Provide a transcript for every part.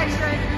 next, Greg.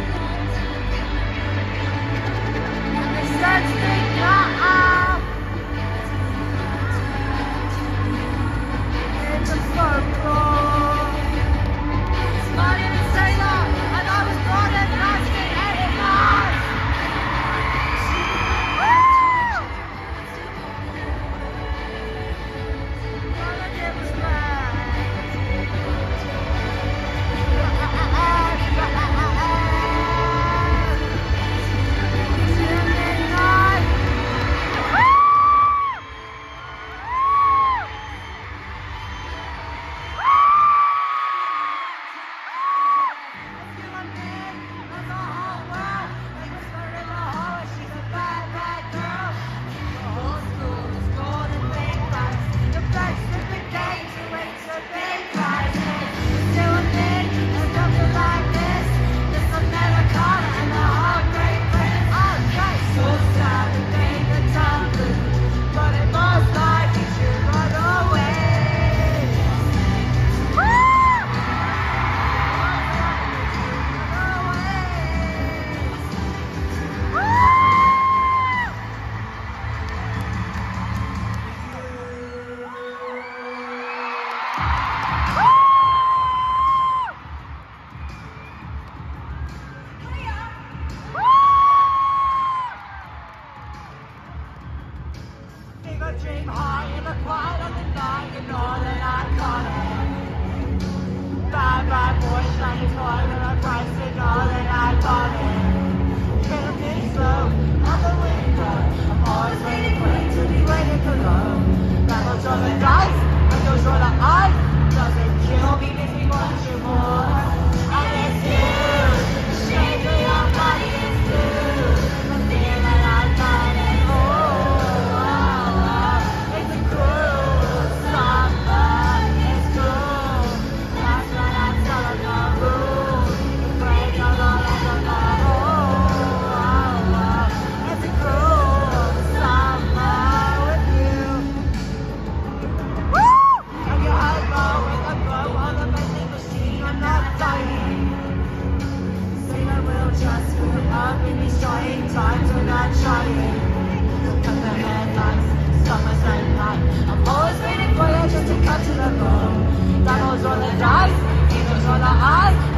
啊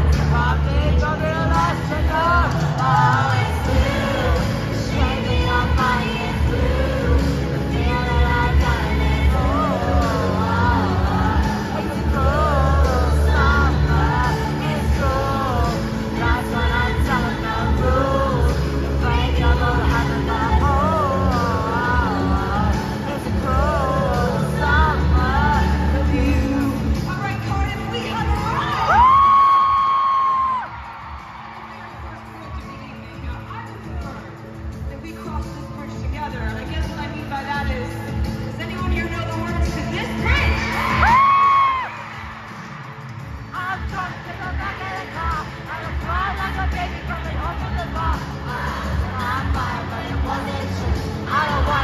I don't want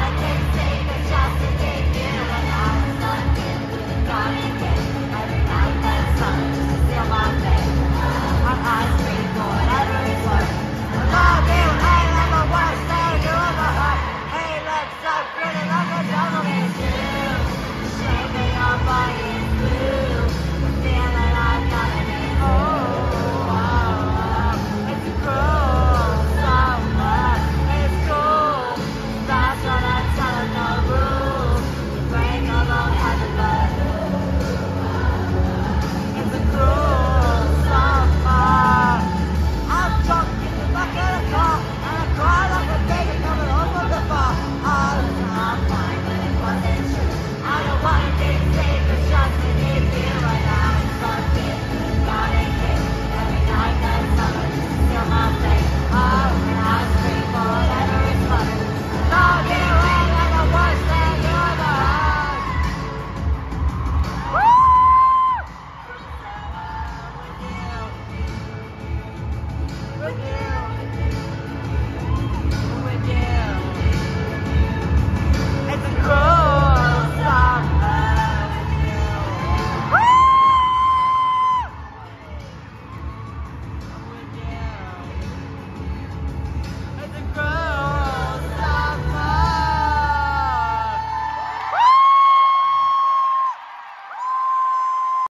Okay.